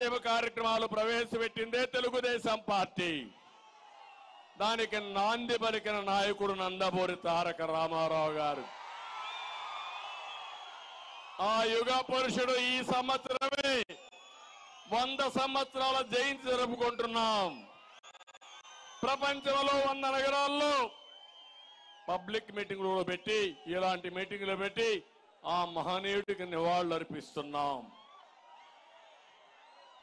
సంక్షేమ కార్యక్రమాలు ప్రవేశపెట్టిందే తెలుగుదేశం పార్టీ. దానికి నాంది పలికిన నాయకుడు నందమూరి తారక రామారావు గారు. ఆ యుగ పురుషుడు ఈ సంవత్సరమే వంద సంవత్సరాల జయంతి జరుపుకుంటున్నాం. ప్రపంచంలో వంద నగరాల్లో పబ్లిక్ మీటింగులు పెట్టి ఇలాంటి మీటింగ్లు పెట్టి ఆ మహనీయుడికి నివాళులు అర్పిస్తున్నాం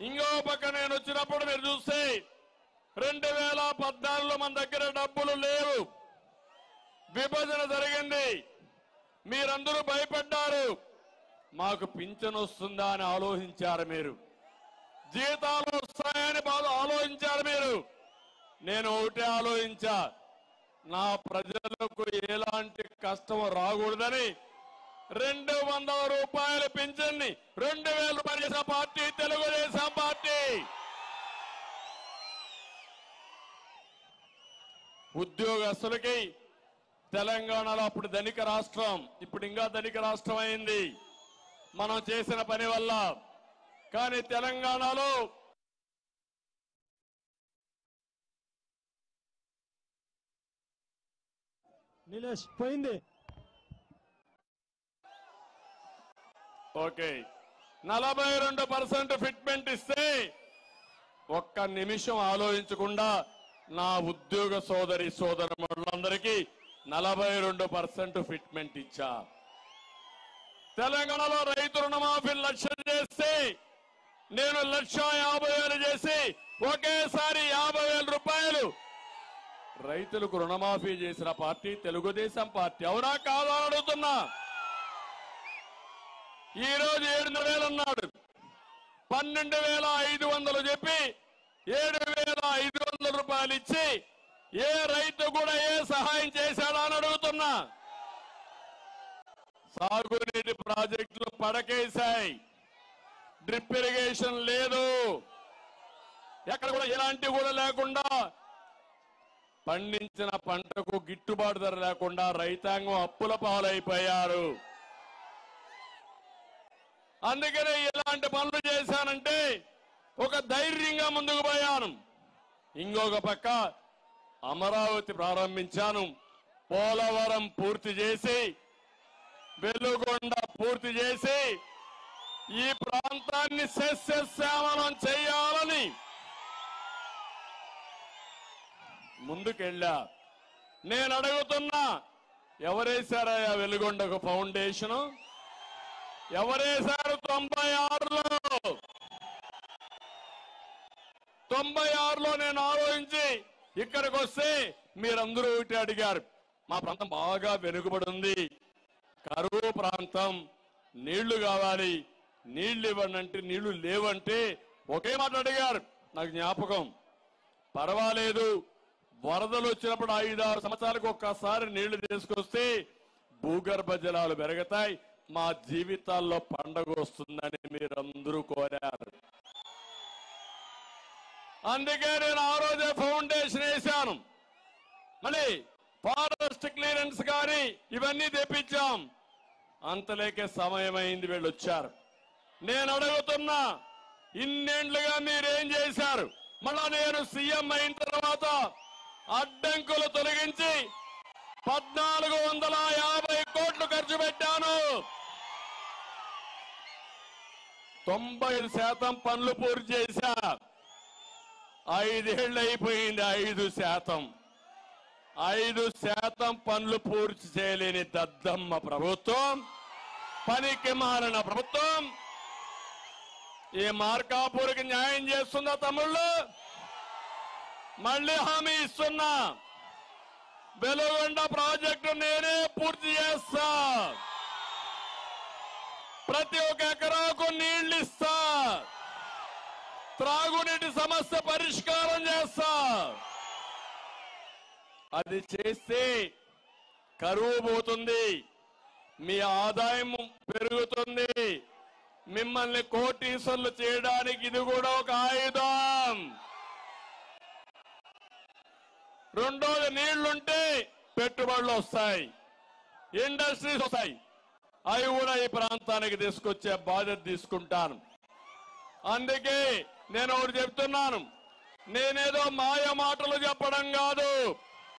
ఇంకో పక్క నేను వచ్చినప్పుడు మీరు చూస్తే రెండు వేల పద్నాలుగులో మన దగ్గర డబ్బులు లేవు. విభజన జరిగింది. మీరందరూ భయపడ్డారు. మాకు పింఛన్ వస్తుందా అని ఆలోచించారు మీరు. జీతాలు వస్తాయని బాగా ఆలోచించారు మీరు. నేను ఒకటే ఆలోచించా. నా ప్రజలకు ఎలాంటి కష్టం రాకూడదని రెండు వందల రూపాయల పింఛన్ని రెండు వేల రూపాయలు చేసిన పార్టీ తెలుగుదేశం ఉద్యోగస్తులకి తెలంగాణలో అప్పుడు ధనిక రాష్ట్రం ఇప్పుడు ఇంకా ధనిక రాష్ట్రం అయింది. మనం చేసిన పని వల్ల. కానీ తెలంగాణలో నీలేష్ పోయింది. ఓకే. నలభై రెండు పర్సెంట్ ఫిట్మెంట్ ఇస్తే ఒక్క నిమిషం ఆలోచించకుండా నా ఉద్యోగ సోదరి సోదరులందరికీ నలభై రెండు పర్సెంట్ ఫిట్మెంట్ ఇచ్చా. తెలంగాణలో రైతు రుణమాఫీ లక్ష చేస్తే నేను లక్ష యాభై వేలు చేసి ఒకేసారి యాభై వేల రూపాయలు రైతులకు రుణమాఫీ చేసిన పార్టీ తెలుగుదేశం పార్టీ. అవునా కాదా అడుగుతున్నా. ఈ రోజు ఏడు వేలు అన్నాడు. పన్నెండు వేల ఐదు వందలు చెప్పి ఏడు వేల ఐదు వందల రూపాయలు ఇచ్చి ఏ రైతు కూడా ఏ సహాయం చేశాడా అని అడుగుతున్నా. సాగునీటి ప్రాజెక్టులు పడకేశాయి. డ్రిప్ ఇరిగేషన్ లేదు. ఎక్కడ కూడా ఎలాంటి కూడా లేకుండా పండించిన పంటకు గిట్టుబాటు ధర లేకుండా రైతాంగం అప్పుల పాలైపోయారు. అందుకనే ఇలాంటి పనులు చేశానంటే ఒక ధైర్యంగా ముందుకు పోయాను. ఇంకొక పక్క అమరావతి ప్రారంభించాను. పోలవరం పూర్తి చేసి వెలుగొండ పూర్తి చేసి ఈ ప్రాంతాన్ని సస్యశ్యామలం చేయాలని ముందుకెళ్ళా. నేను అడుగుతున్నా ఎవరేశారయ్యా వెలుగొండకు ఫౌండేషను? ఎవరేశారు తొంభై ఆరులో? తొంభై ఆరులో నేను ఆలోచించి ఇక్కడికి వస్తే మీరందరూ ఒకటి అడిగారు. మా ప్రాంతం బాగా వెనుకబడి ఉంది. కరువు ప్రాంతం నీళ్ళు కావాలి. నీళ్ళు ఇవ్వనంటే నీళ్ళు లేవంటే ఒకే మాట అడిగారు. నాకు జ్ఞాపకం పర్వాలేదు. వరదలు వచ్చినప్పుడు ఐదారు సంవత్సరాలకు ఒక్కసారి నీళ్ళు తీసుకొస్తే భూగర్భ జలాలు పెరుగుతాయి. మా జీవితాల్లో పండగ వస్తుందని మీరందరూ కోరారు. అందుకే నేను ఆ రోజే ఫౌండేషన్ వేశాను. మళ్ళీ ఫారెస్ట్ క్లియరెన్స్ కానీ ఇవన్నీ తెప్పించాం. అంతలేకే సమయం అయింది వీళ్ళు వచ్చారు. నేను అడుగుతున్నా ఇన్నేళ్ళుగా మీరేం చేశారు? మళ్ళా నేను సీఎం అయిన తర్వాత అడ్డంకులు తొలగించి పద్నాలుగు వందల యాభై కోట్లు ఖర్చు పెట్టాను. తొంభై ఐదు శాతం పనులు పూర్తి చేశా. ఐదేళ్ళు అయిపోయింది ఐదు శాతం. ఐదు శాతం పనులు పూర్తి చేయలేని దద్దమ్మ ప్రభుత్వం పనికి మారిన ప్రభుత్వం. ఈ మార్కాపూర్కి న్యాయం చేస్తుందా తమ్ముళ్ళు మళ్ళీ హామీ ఇస్తున్నా. వెలుగొండ ప్రాజెక్టు నేనే పూర్తి చేస్తా. ప్రతి ఒక్క ఎకరాకు నీళ్ళు ఇస్తా. త్రాగునీటి సమస్య పరిష్కారం చేస్తా. అది చేస్తే కరువు పోతుంది మీ ఆదాయం పెరుగుతుంది మిమ్మల్ని కోటీశ్వర్లు చేయడానికి ఇది కూడా ఒక ఆయుధం. రెండోది నీళ్ళుంటే పెట్టుబడులు వస్తాయి ఇండస్ట్రీస్ వస్తాయి. అవి కూడా ఈ ప్రాంతానికి తీసుకొచ్చే బాధ్యత తీసుకుంటాను. అందుకే నేను ఒకటి చెప్తున్నాను. నేనేదో మాయ మాటలు చెప్పడం కాదు.